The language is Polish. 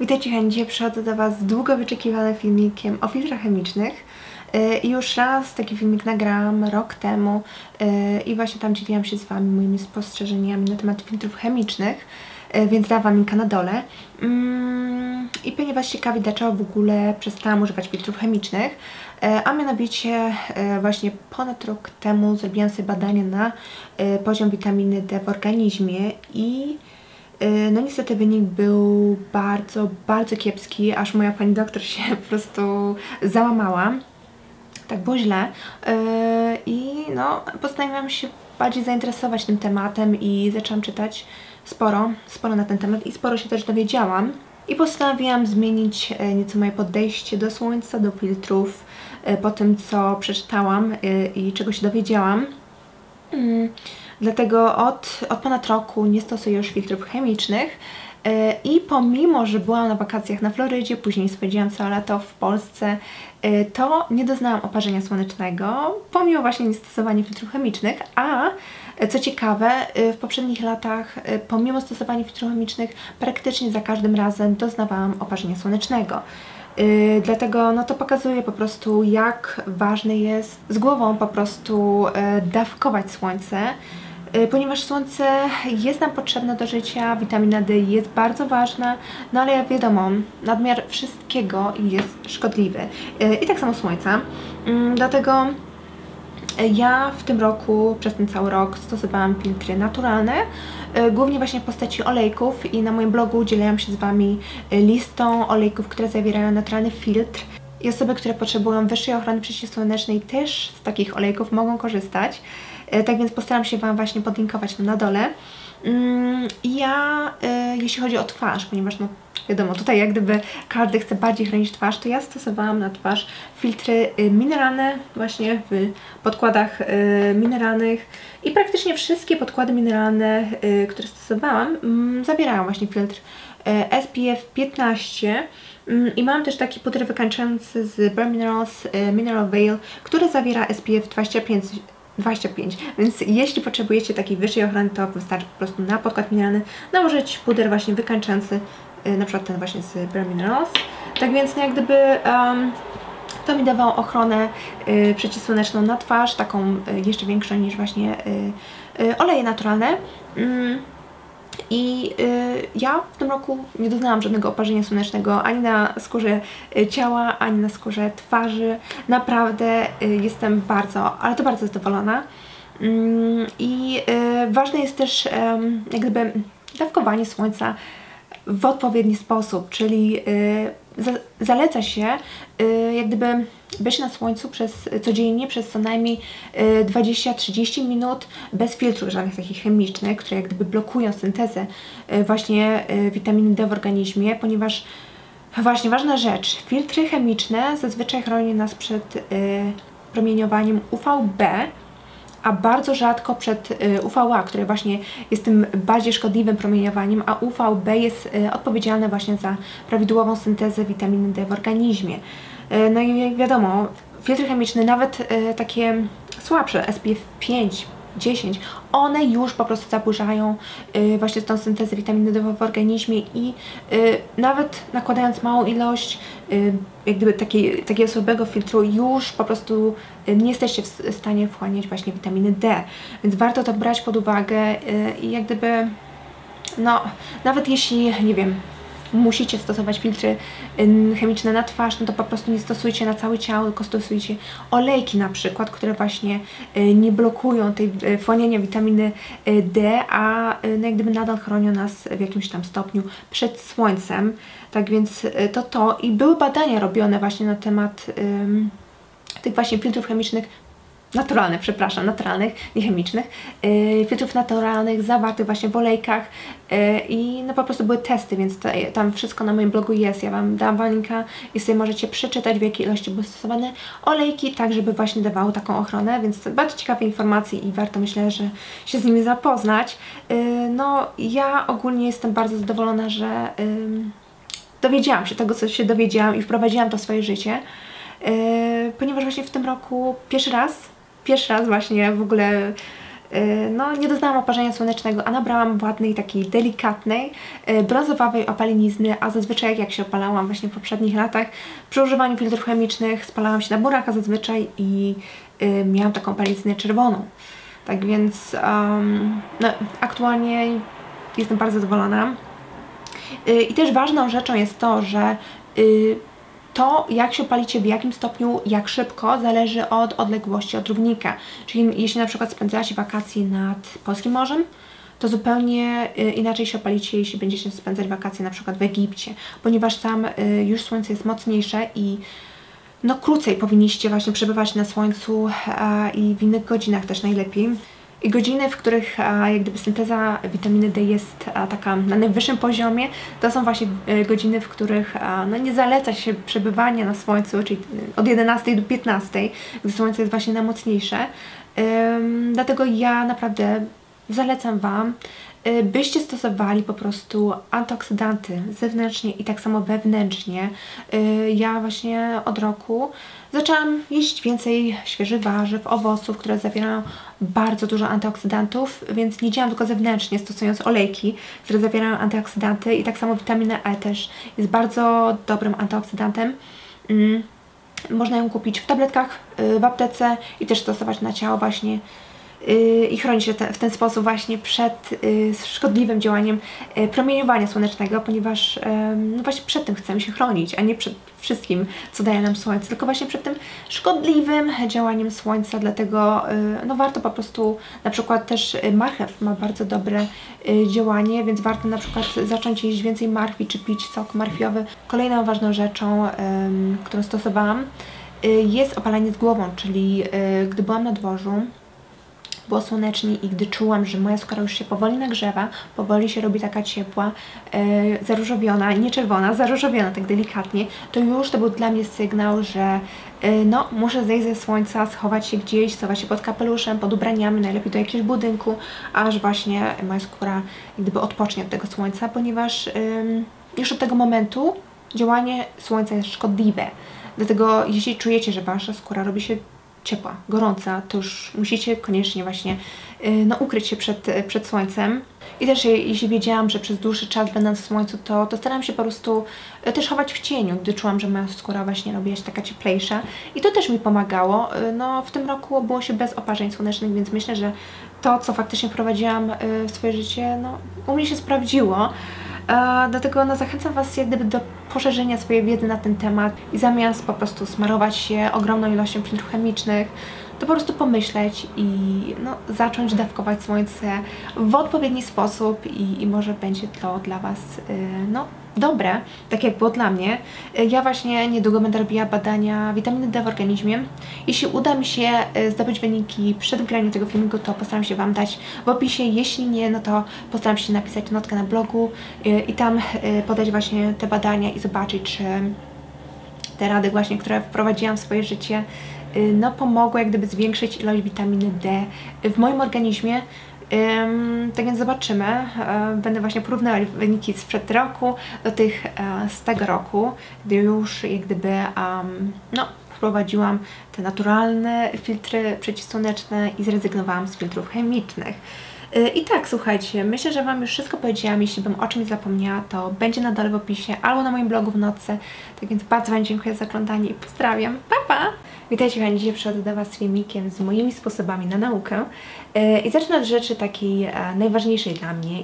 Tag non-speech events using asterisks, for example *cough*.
Witajcie dzisiaj przychodzę do Was długo wyczekiwanym filmikiem o filtrach chemicznych. I już raz taki filmik nagrałam rok temu yy, i właśnie tam dzieliłam się z Wami moimi spostrzeżeniami na temat filtrów chemicznych, yy, więc dałam linka na dole. Mm, I pewnie Was ciekawi, dlaczego w ogóle przestałam używać filtrów chemicznych, a mianowicie właśnie ponad rok temu zrobiłam sobie badanie na poziom witaminy D w organizmie i Y, no niestety wynik był bardzo, bardzo kiepski, aż moja pani doktor się *laughs* po prostu załamała. Tak było źle. Y, I no, postanowiłam się bardziej zainteresować tym tematem i zaczęłam czytać sporo, sporo na ten temat i sporo się też dowiedziałam. I postanowiłam zmienić y, nieco moje podejście do słońca, do filtrów, po tym co przeczytałam i czego się dowiedziałam. Dlatego od, od ponad roku nie stosuję już filtrów chemicznych e, i pomimo, że byłam na wakacjach na Florydzie, później spędziłam całe lato w Polsce, e, to nie doznałam oparzenia słonecznego, pomimo właśnie niestosowania filtrów chemicznych, a e, co ciekawe, w poprzednich latach, pomimo stosowania filtrów chemicznych, praktycznie za każdym razem doznawałam oparzenia słonecznego. Yy, dlatego no to pokazuje po prostu jak ważne jest z głową po prostu yy, dawkować słońce, ponieważ słońce jest nam potrzebne do życia, witamina D jest bardzo ważna, no ale jak wiadomo, nadmiar wszystkiego jest szkodliwy. Yy, I tak samo słońca. Yy, dlatego ja w tym roku, przez ten cały rok stosowałam filtry naturalne, e, głównie właśnie w postaci olejków i na moim blogu dzielę się z Wami e, listą olejków, które zawierają naturalny filtr i osoby, które potrzebują wyższej ochrony przeciwsłonecznej też z takich olejków mogą korzystać. E, tak więc postaram się Wam właśnie podlinkować to na dole. Mm, ja, jeśli chodzi o twarz, ponieważ no wiadomo, tutaj jak gdyby każdy chce bardziej chronić twarz, to ja stosowałam na twarz filtry y, mineralne właśnie w podkładach mineralnych i praktycznie wszystkie podkłady mineralne, które stosowałam, mm, zawierają właśnie filtr SPF 15 mm, i mam też taki puder wykańczający z Bare Minerals Mineral Veil, który zawiera SPF 25 25, więc jeśli potrzebujecie takiej wyższej ochrony, to wystarczy po prostu na podkład mineralny nałożyć puder właśnie wykańczający Y, na przykład ten właśnie z Bare Minerals. Tak więc no jak gdyby um, to mi dawało ochronę y, przeciwsłoneczną na twarz, taką y, jeszcze większą niż właśnie y, y, oleje naturalne. Mm. I y, ja w tym roku nie doznałam żadnego oparzenia słonecznego ani na skórze ciała, ani na skórze twarzy. Naprawdę jestem bardzo, ale to bardzo zadowolona. Mm, I ważne jest też jak gdyby dawkowanie słońca w odpowiedni sposób, czyli y, zaleca się y, jak gdyby być na słońcu przez, codziennie przez co najmniej 20-30 y, minut bez filtrów żadnych takich chemicznych, które jak gdyby blokują syntezę właśnie witaminy D w organizmie, ponieważ właśnie ważna rzecz, filtry chemiczne zazwyczaj chronią nas przed promieniowaniem UVB, a bardzo rzadko przed UVA, które właśnie jest tym bardziej szkodliwym promieniowaniem, a UVB jest odpowiedzialne właśnie za prawidłową syntezę witaminy D w organizmie. Y, no i wiadomo, filtry chemiczne, nawet takie słabsze, SPF 5, 10, one już po prostu zaburzają y, właśnie tą syntezę witaminy D w organizmie i nawet nakładając małą ilość jak gdyby takiego słabego filtru już po prostu nie jesteście w stanie wchłaniać właśnie witaminy D, więc warto to brać pod uwagę i jak gdyby no, nawet jeśli, nie wiem, musicie stosować filtry chemiczne na twarz, no to po prostu nie stosujcie na całe ciało, tylko stosujcie olejki na przykład, które właśnie y, nie blokują tej y, wchłaniania witaminy y, D, a no jak gdyby nadal chronią nas w jakimś tam stopniu przed słońcem. Tak więc to to i były badania robione właśnie na temat tych właśnie filtrów chemicznych naturalnych, przepraszam, naturalnych, niechemicznych, yy, filtrów naturalnych zawartych właśnie w olejkach yy, i no po prostu były testy, więc to, tam wszystko na moim blogu jest, ja Wam dam linka i sobie możecie przeczytać w jakiej ilości były stosowane olejki, tak żeby właśnie dawały taką ochronę, więc bardzo ciekawe informacje i warto myślę, że się z nimi zapoznać. Yy, no ja ogólnie jestem bardzo zadowolona, że dowiedziałam się tego, co się dowiedziałam i wprowadziłam to w swoje życie. Yy, ponieważ właśnie w tym roku pierwszy raz pierwszy raz właśnie w ogóle y, no nie doznałam oparzenia słonecznego, a nabrałam ładnej, takiej delikatnej, y, brązowawej opalenizny, a zazwyczaj jak się opalałam właśnie w poprzednich latach, przy używaniu filtrów chemicznych spalałam się na buraka zazwyczaj i y, miałam taką opaleniznę czerwoną. Tak więc um, no, aktualnie jestem bardzo zadowolona. Y, I też ważną rzeczą jest to, że y, to, jak się palicie, w jakim stopniu, jak szybko, zależy od odległości od równika. Czyli jeśli na przykład spędzacie wakacje nad Polskim Morzem, to zupełnie y, inaczej się opalicie, jeśli będziecie spędzać wakacje na przykład w Egipcie, ponieważ tam już słońce jest mocniejsze i no krócej powinniście właśnie przebywać na słońcu i w innych godzinach też najlepiej. I godziny, w których jak gdyby synteza witaminy D jest taka na najwyższym poziomie, to są właśnie e, godziny, w których no, nie zaleca się przebywania na słońcu, czyli od 11 do 15, gdy słońce jest właśnie najmocniejsze. Dlatego ja naprawdę zalecam Wam Y, byście stosowali po prostu antyoksydanty zewnętrznie i tak samo wewnętrznie. Y, ja właśnie od roku zaczęłam jeść więcej świeżych warzyw, owoców, które zawierają bardzo dużo antyoksydantów, więc nie działam tylko zewnętrznie, stosując olejki, które zawierają antyoksydanty i tak samo witamina E też jest bardzo dobrym antyoksydantem. Mm, można ją kupić w tabletkach, y, w aptece i też stosować na ciało właśnie i chroni się w ten sposób właśnie przed y, szkodliwym działaniem y, promieniowania słonecznego, ponieważ no właśnie przed tym chcemy się chronić, a nie przed wszystkim, co daje nam słońce, tylko właśnie przed tym szkodliwym działaniem słońca, dlatego no warto po prostu, na przykład też marchew ma bardzo dobre działanie, więc warto na przykład zacząć jeść więcej marchwi, czy pić sok marchwiowy. Kolejną ważną rzeczą, którą stosowałam, jest opalanie z głową, czyli gdy byłam na dworzu, było słonecznie i gdy czułam, że moja skóra już się powoli nagrzewa, powoli się robi taka ciepła, e, zaróżowiona, nie czerwona, zaróżowiona tak delikatnie, to już to był dla mnie sygnał, że e, no, muszę zejść ze słońca, schować się gdzieś, schować się pod kapeluszem, pod ubraniami, najlepiej do jakiegoś budynku, aż właśnie moja skóra gdyby odpocznie od tego słońca, ponieważ już od tego momentu działanie słońca jest szkodliwe. Dlatego jeśli czujecie, że Wasza skóra robi się ciepła, gorąca, to już musicie koniecznie właśnie y, no, ukryć się przed, przed słońcem. I też jeśli wiedziałam, że przez dłuższy czas będę w słońcu, to, to staram się po prostu y, też chować w cieniu, gdy czułam, że moja skóra właśnie robiła się taka cieplejsza. I to też mi pomagało. Y, no, w tym roku było się bez oparzeń słonecznych, więc myślę, że to, co faktycznie wprowadziłam w swoje życie, no, u mnie się sprawdziło. E, dlatego no, zachęcam Was jak gdyby do poszerzenia swojej wiedzy na ten temat i zamiast po prostu smarować się ogromną ilością filtrów chemicznych, to po prostu pomyśleć i no, zacząć dawkować słońce w odpowiedni sposób i, i może będzie to dla Was yy, no, dobre, tak jak było dla mnie. Y, ja właśnie niedługo będę robiła badania witaminy D w organizmie. Jeśli uda mi się y, zdobyć wyniki przed wygraniem tego filmiku, to postaram się Wam dać w opisie. Jeśli nie, no to postaram się napisać notkę na blogu y, i tam podać właśnie te badania i zobaczyć, czy te rady właśnie, które wprowadziłam w swoje życie, no pomogły jak gdyby zwiększyć ilość witaminy D w moim organizmie, tak więc zobaczymy. Będę właśnie porównywać wyniki sprzed roku do tych e, z tego roku, gdy już jak gdyby no, wprowadziłam te naturalne filtry przeciwsłoneczne i zrezygnowałam z filtrów chemicznych. Y, I tak, słuchajcie, myślę, że Wam już wszystko powiedziałam. Jeśli bym o czymś zapomniała, to będzie na dole w opisie albo na moim blogu w nocy. Tak więc bardzo Wam dziękuję za oglądanie i pozdrawiam. Pa, pa! Witajcie kochani, dzisiaj przychodzę do Was z filmikiem z moimi sposobami na naukę. Y, I zacznę od rzeczy takiej e, najważniejszej dla mnie